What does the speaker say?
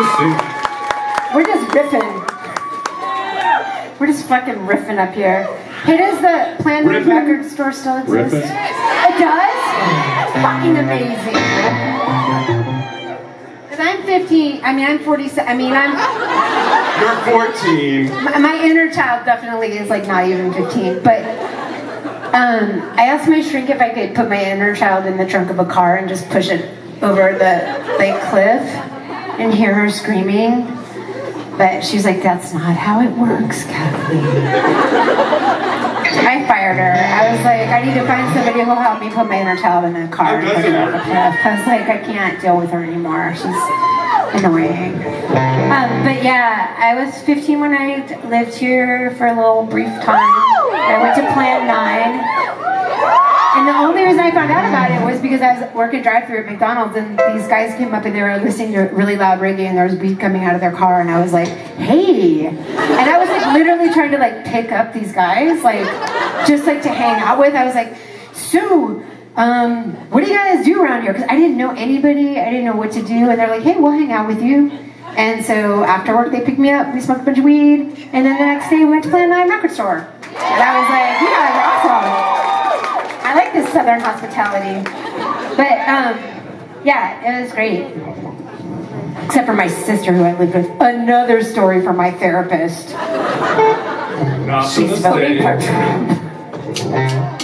We're just riffing. We're just fucking riffing up here. Hey, does the Plan Nine record store still exist? Riffing? It does? fucking amazing. Because I'm 15, I mean, I'm 47, I mean, I'm, You're 14. my, my inner child definitely is like not even 15, but um, I asked my shrink if I could put my inner child in the trunk of a car and just push it over the like cliff and hear her screaming. But she's like, that's not how it works, Kathleen. I fired her. I was like, I need to find somebody who'll help me put my inner child in a car and push it over the cliff. I was like, I can't deal with her anymore. She's annoying. Um, but yeah, I was 15 when I lived here for a little brief time. I went to Plan 9. And the only reason I found out about it was because I was working drive-through at McDonald's and these guys came up and they were listening to really loud reggae and there was weed coming out of their car and I was like, hey. And I was like literally trying to like pick up these guys, like just like to hang out with. I was like, so um, what do you guys do around here? Because I didn't know anybody, I didn't know what to do, and they're like, hey, we'll hang out with you. And so after work, they picked me up, we smoked a bunch of weed, and then the next day we went to Plan 9 record store. And I was like, southern hospitality. But um, yeah, it was great. Except for my sister who I lived with. Another story from my therapist. Not She's voting for Trump.